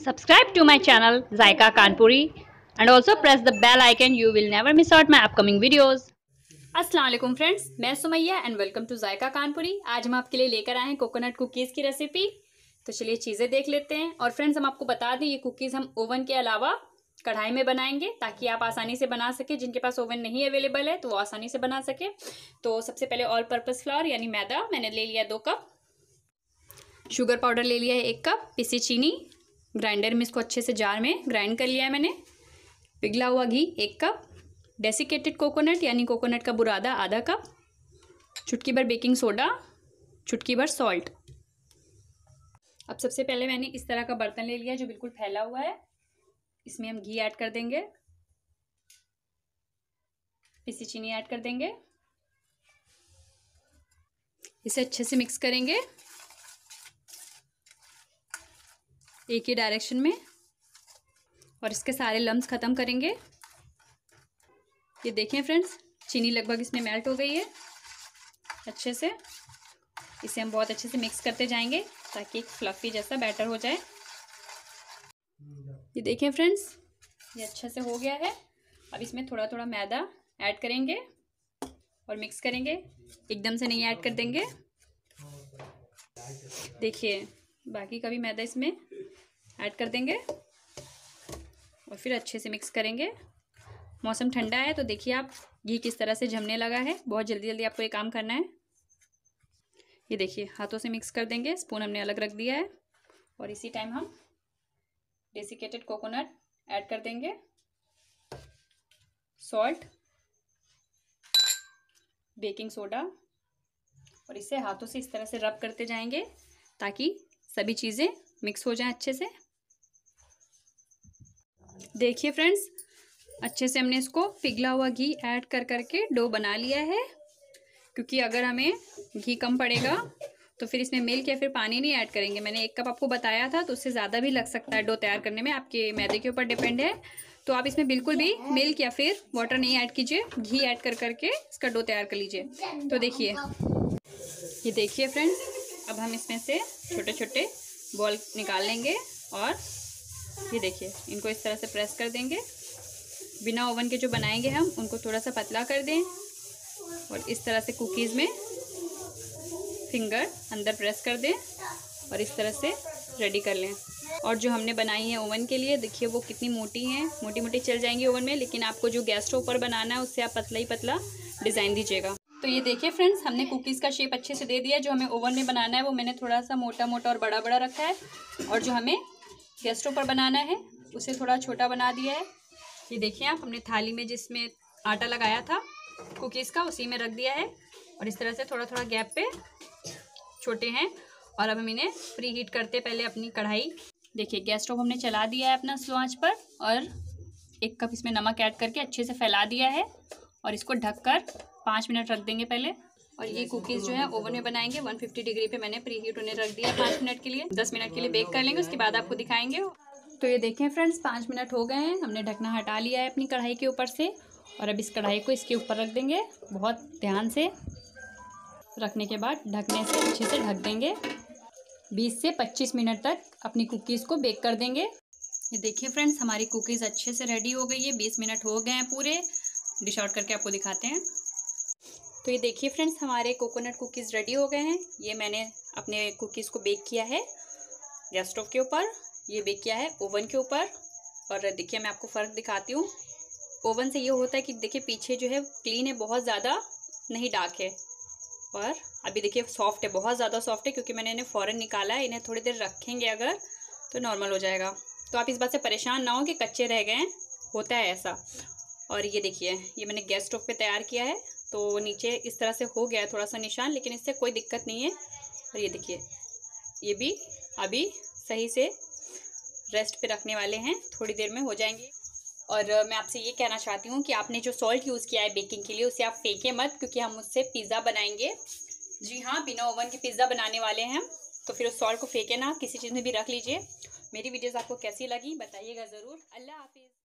Subscribe to my channel, Zaika Kanpuri, and also press the bell icon. You will never miss out my upcoming videos. वालेकुम friends, मैं Sumaiya and welcome to Zaika Kanpuri आज हम आपके लिए लेकर आए हैं कोकोनट कुकीज़ की रेसिपी तो चलिए चीज़ें देख लेते हैं। और फ्रेंड्स, हम आपको बता दें, ये कुकीज़ हम ओवन के अलावा कढ़ाई में बनाएँगे ताकि आप आसानी से बना सके। जिनके पास ओवन नहीं अवेलेबल है तो वो आसानी से बना सके। तो सबसे पहले ऑल पर्पज़ फ्लावर यानी मैदा, मैंने ले लिया दो कप शुगर पाउडर ले लिया है एक कप पिसी चीनी। ग्राइंडर में इसको अच्छे से जार में ग्राइंड कर लिया है मैंने। पिघला हुआ घी एक कप डेसिकेटेड कोकोनट यानी कोकोनट का बुरादा आधा कप चुटकी भर बेकिंग सोडा चुटकी भर सॉल्ट अब सबसे पहले मैंने इस तरह का बर्तन ले लिया जो बिल्कुल फैला हुआ है। इसमें हम घी ऐड कर देंगे। पिसी चीनी ऐड कर देंगे। इसे अच्छे से मिक्स करेंगे। एक ही डायरेक्शन में। और इसके सारे लम्स ख़त्म करेंगे। ये देखें फ्रेंड्स चीनी लगभग इसमें मेल्ट हो गई है। अच्छे से। इसे हम बहुत अच्छे से मिक्स करते जाएँगे, ताकि एक फ्लफ़ी जैसा बैटर हो जाए। ये देखें फ्रेंड्स ये अच्छे से हो गया है। अब इसमें थोड़ा थोड़ा मैदा ऐड करेंगे और मिक्स करेंगे। एकदम से नहीं ऐड कर देंगे। देखिए बाकी का भी मैदा इसमें ऐड कर देंगे और फिर अच्छे से मिक्स करेंगे। मौसम ठंडा है तो देखिए आप घी किस तरह से जमने लगा है। बहुत जल्दी जल्दी आपको ये काम करना है। ये देखिए, हाथों से मिक्स कर देंगे। स्पून हमने अलग रख दिया है और इसी टाइम हम डेसिकेटेड कोकोनट ऐड कर देंगे। सॉल्ट बेकिंग सोडा और इसे हाथों से इस तरह से रब करते जाएँगे ताकि सभी चीज़ें मिक्स हो जाएँ अच्छे से। देखिए फ्रेंड्स, अच्छे से हमने इसको पिघला हुआ घी ऐड कर करके डो बना लिया है, क्योंकि अगर हमें घी कम पड़ेगा तो फिर इसमें मिल्क या फिर पानी नहीं ऐड करेंगे। मैंने एक कप आपको बताया था तो उससे ज़्यादा भी लग सकता है डो तैयार करने में। आपके मैदे के ऊपर डिपेंड है। तो आप इसमें बिल्कुल भी मिल्क या फिर वाटर नहीं ऐड कीजिए। घी ऐड कर करके इसका डो तैयार कर लीजिए। तो देखिए, ये देखिए फ्रेंड्स अब हम इसमें से छोटे छोटे बॉल निकाल लेंगे और ये देखिए, इनको इस तरह से प्रेस कर देंगे। बिना ओवन के जो बनाएँगे हम, उनको थोड़ा सा पतला कर दें और इस तरह से कुकीज़ में फिंगर अंदर प्रेस कर दें और इस तरह से रेडी कर लें। और जो हमने बनाई है ओवन के लिए, देखिए वो कितनी मोटी हैं। मोटी मोटी चल जाएँगी ओवन में, लेकिन आपको जो गैस स्टोव पर बनाना है, उससे आप पतला ही पतला डिज़ाइन दीजिएगा। तो ये देखिए फ्रेंड्स हमने कुकीज़ का शेप अच्छे से दे दिया, जो हमें ओवन में बनाना है, वो मैंने थोड़ा सा मोटा मोटा और बड़ा बड़ा रखा है, और जो हमें गैस स्टोव पर बनाना है, उसे थोड़ा छोटा बना दिया है। ये देखिए आप, हमने थाली में जिसमें आटा लगाया था कुकीज़ का, उसी में रख दिया है, और इस तरह से थोड़ा थोड़ा गैप पे छोटे हैं, और अब हम इन्हें प्री हीट करते पहले अपनी कढ़ाई। देखिए गैस स्टोव हमने चला दिया है अपना स्लो आँच पर, और एक कप इसमें नमक ऐड करके अच्छे से फैला दिया है, और इसको ढककर पाँच मिनट रख देंगे पहले और ये कुकीज़ जो है ओवन में बनाएँगे। 150 डिग्री पे मैंने प्री हीट उन्हें रख दिया पाँच मिनट के लिए। दस मिनट के लिए बेक कर लेंगे, उसके बाद आपको दिखाएँगे। तो ये देखें फ्रेंड्स, पाँच मिनट हो गए हैं। हमने ढकना हटा लिया है अपनी कढ़ाई के ऊपर से और अब इस कढ़ाई को इसके ऊपर रख देंगे, बहुत ध्यान से। रखने के बाद ढकने से अच्छे से ढक देंगे। 20 से 25 मिनट तक अपनी कुकीज़ को बेक कर देंगे। ये देखिए फ्रेंड्स, हमारी कुकीज़ अच्छे से रेडी हो गई है। 20 मिनट हो गए हैं पूरे। डिश आउट करके आपको दिखाते हैं। तो ये देखिए फ्रेंड्स, हमारे कोकोनट कुकीज़ रेडी हो गए हैं। ये मैंने अपने कुकीज़ को बेक किया है गैस स्टोव के ऊपर। ये बेक किया है ओवन के ऊपर। और देखिए, मैं आपको फ़र्क दिखाती हूँ। ओवन से ये होता है कि देखिए, पीछे जो है क्लीन है, बहुत ज़्यादा नहीं डार्क है। और अभी देखिए सॉफ्ट है, बहुत ज़्यादा सॉफ्ट है, क्योंकि मैंने इन्हें फ़ौरन निकाला है। इन्हें थोड़ी देर रखेंगे अगर तो नॉर्मल हो जाएगा। तो आप इस बात से परेशान ना हो कि कच्चे रह गए होता है ऐसा। और ये देखिए, ये मैंने गैस स्टोव पे तैयार किया है। तो नीचे इस तरह से हो गया है थोड़ा सा निशान, लेकिन इससे कोई दिक्कत नहीं है। और ये देखिए, ये भी अभी सही से रेस्ट पे रखने वाले हैं, थोड़ी देर में हो जाएँगे। और मैं आपसे ये कहना चाहती हूँ कि आपने जो सॉल्ट यूज़ किया है बेकिंग के लिए, उसे आप फेंकें मत, क्योंकि हम उससे पिज़्ज़ा बनाएँगे। जी हाँ बिना ओवन के पिज़्ज़ा बनाने वाले हैं तो फिर उस सॉल्ट को फेंके ना किसी चीज़ में भी रख लीजिए। मेरी वीडियोज़ आपको कैसी लगी, बताइएगा ज़रूर। अल्लाह हाफिज़।